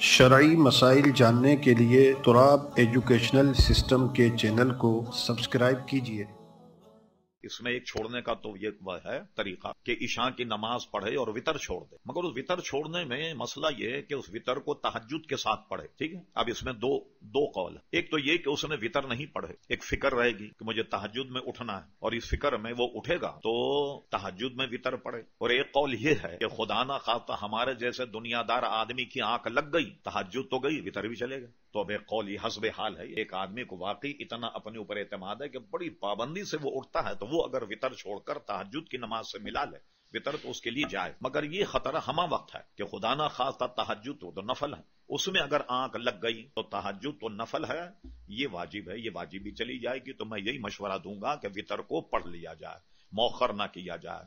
शरई मसाइल जानने के लिए तुराब एजुकेशनल सिस्टम के चैनल को सब्सक्राइब कीजिए। इसमें एक छोड़ने का तो ये है तरीका कि ईशा की नमाज़ पढ़े और वितर छोड़ दे। मगर उस वितर छोड़ने में मसला ये है कि उस वितर को तहजुद के साथ पढ़े, ठीक है? अब इसमें दो दो कौल। एक तो ये कि उसने वितर नहीं पढ़े। एक फ़िक्र रहेगी कि मुझे तहजुद में उठना है और इस फ़िक्र में वो उठेगा तो तहजुद में वितर पढ़े। और एक कौल ये है कि खुदा ना खासा हमारे जैसे दुनियादार आदमी की आँख लग गई तहजुद तो गई, वितर भी चलेगा तो अब एक कौल ये हसब हाल है, एक आदमी को वाकई इतना अपने ऊपर एतमाद है कि बड़ी पाबंदी से वो उठता है तो वो अगर वितर छोड़कर तहजुद की नमाज़ से मिला ले वितर तो उसके लिए जाए। मगर ये खतरा हमा वक्त है कि खुदा ना खासा तहजुद तो, तो नफल है। उसमें अगर आँख लग गई तो तहजुद तो नफल है। ये वाजिब है ये वाजिब भी चली जाएगी। तो मैं यही मशवरा दूँगा कि वितर को पढ़ लिया जाए मौखर ना किया जाए।